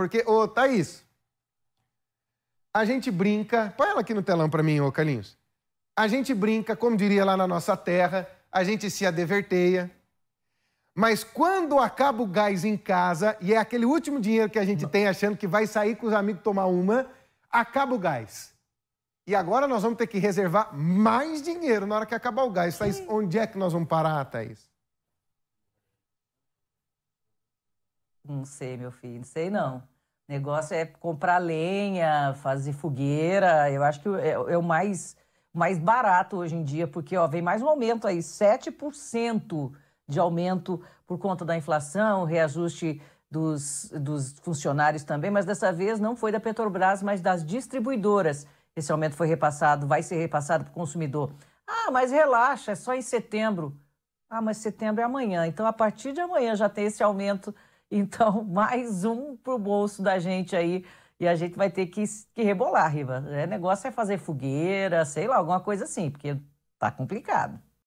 Porque, ô, Thaís, a gente brinca. Põe ela aqui no telão para mim, ô Carlinhos. A gente brinca, como diria lá na nossa terra, a gente se adeverteia. Mas quando acaba o gás em casa, e é aquele último dinheiro que a gente tem achando que vai sair com os amigos tomar uma, acaba o gás. E agora nós vamos ter que reservar mais dinheiro na hora que acabar o gás. Thaís, onde é que nós vamos parar, Thaís? Não sei, meu filho, não sei não. Negócio é comprar lenha, fazer fogueira. Eu acho que é, é o mais, mais barato hoje em dia, porque ó, vem mais um aumento aí, 7% de aumento por conta da inflação, reajuste dos, dos funcionários também, mas dessa vez não foi da Petrobras, mas das distribuidoras. Esse aumento foi repassado, vai ser repassado para o consumidor. Ah, mas relaxa, é só em setembro. Ah, mas setembro é amanhã. Então, a partir de amanhã já tem esse aumento. Então, mais um para o bolso da gente aí. E a gente vai ter que, que rebolar, Riva. O é, negócio é fazer fogueira, sei lá, alguma coisa assim, porque tá complicado.